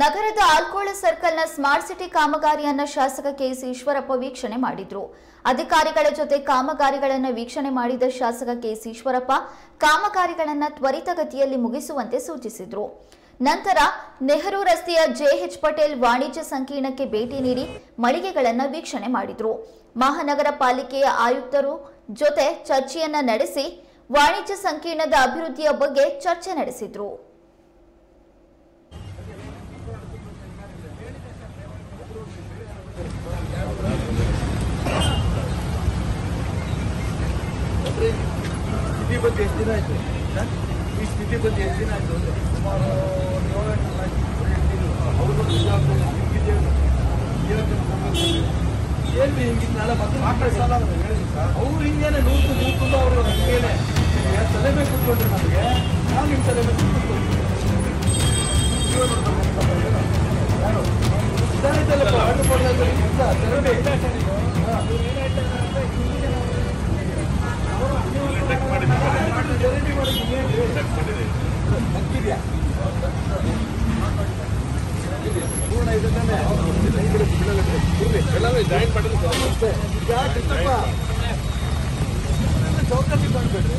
ನಗರದ ಆಲ್ಕೋಳ ಸರ್ಕಲ್ನ smart city ಕಾಮಗಾರಿಯನ್ನ ಶಾಸಕ KS Eshwarappa ವೀಕ್ಷಣೆ ಮಾಡಿದ್ರು. ಅಧಿಕಾರಿಗಳ ಜೊತೆ ಕಾಮಗಾರಿಗಳನ್ನು ವೀಕ್ಷಣೆ ಮಾಡಿದ ಶಾಸಕ ಕೆಎಸ್ ಈಶ್ವರಪ್ಪ, ಕಾಮಗಾರಿಗಳನ್ನು ತ್ವರಿತಗತಿಯಲ್ಲಿ ಮುಗಿಸುವಂತೆ ಸೂಚಿಸಿದ್ರು. ನಂತರ ನೆಹರು ರಸ್ತೆಯ ಜೆಎಚ್ ಪಟೇಲ್ ವಾಣಿಜ್ಯ ಸಂಕೀರ್ಣಕ್ಕೆ ಭೇಟಿ ನೀಡಿ ಮಳಿಗೆಗಳನ್ನು ವೀಕ್ಷಣೆ ಮಾಡಿದ್ರು. ಮಹಾನಗರ ಪಾಲಿಕೆಯ ಆಯುಕ್ತರು ಜೊತೆ ಚರ್ಚೆಯನ್ನ ನಡೆಸಿ ವಾಣಿಜ್ಯ ಸಂಕೀರ್ಣದ ಅಭಿವೃದ್ಧಿಯ ಬಗ್ಗೆ ಚರ್ಚೆ ನಡೆಸಿದ್ರು. ಸ್ಥಿತಿ ಬಂದು ಎಷ್ಟು ದಿನ ಆಯ್ತು? ಈ ಸ್ಥಿತಿ ಬಂದು ಎಷ್ಟು ದಿನ ಆಯ್ತು? ಅಂದ್ರೆ ಸುಮಾರು ಏಳೆಂಟು ಜವಾಬ್ದಾರಿ ಏನು? ಹಿಂಗಿದ್ನಲ್ಲ ಮತ್ತೆ ಮಾತಾಡಿಸಲ್ಲ ಹೇಳಿದ್ರು ಸರ್. ಅವ್ರು ಹಿಂಗೇನೆ ನೂರು ನೂರು ಅವರು ಹಿಂಗೇನೆ ತಲೆ ಮೇಲೆ ಕೂತ್ಕೊಂಡ್ರೆ ನಮಗೆ. ನಾವು ನಿಮ್ಮ ತಲೆ ಮೇಲೆ ಕೂತ್ಕೊಂಡ್ವಿ ಯಾರು? ತಲೆ ಚೌಕಸಿ ಬಂದ್ಬಿಡ್ರಿ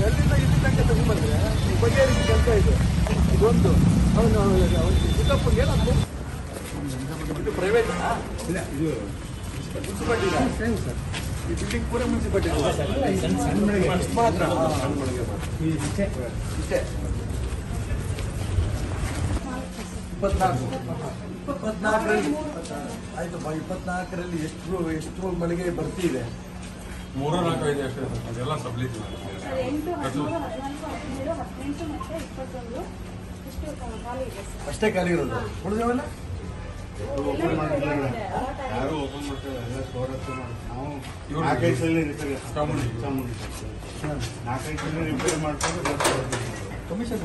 ಎಲ್ಲಿಂದ ಇಲ್ಲಿ ತನಕ ತಗೊಂಡ್ಬಂದ್ರೆ ಬಗೆಹರಿಸಿ ಕೆಲಸ ಇದೆ ಇದೊಂದು ಅವನು ಚಿಕ್ಕಪ್ಪಗೆ ಏನಂತ ಇದು ಪ್ರೈವೇಟ್ ಇಲ್ಲ ಇದು ಸರ್ ಈ ಬಿಲ್ಡಿಂಗ್ ಪೂರ ಮುನ್ಸಿಪಾಲಿಟಿ ಮಾತ್ರ ಇಷ್ಟೇ ಇಪ್ಪತ್ನಾಲ್ಕು ಇಪ್ಪತ್ನಾಲ್ಕರಲ್ಲಿ ಆಯ್ತಪ್ಪ ಇಪ್ಪತ್ನಾಲ್ಕರಲ್ಲಿ ಎಷ್ಟು ಎಷ್ಟು ಮನೆಗೆ ಬರ್ತಿದೆ? ಮೂರು ನಾಲ್ಕು ಐದು ಅಷ್ಟೇ ಅದೆಲ್ಲ ಇಷ್ಟು ಅಷ್ಟೇ ಖಾಲಿ ಇರೋದು? ಉಳಿದವೆಲ್ಲ ಯಾರು ಓಪನ್ ನಾಲ್ಕೈದು ಸಲ ರಿಪೇರಿ ಚಾಮುಂಡಿ. ಚಾಮುಂಡಿ ನಾಲ್ಕೈದು ಸಲ ರಿಪೇರಿ ಮಾಡ್ಕೊಂಡು ಕಮಿಷನ್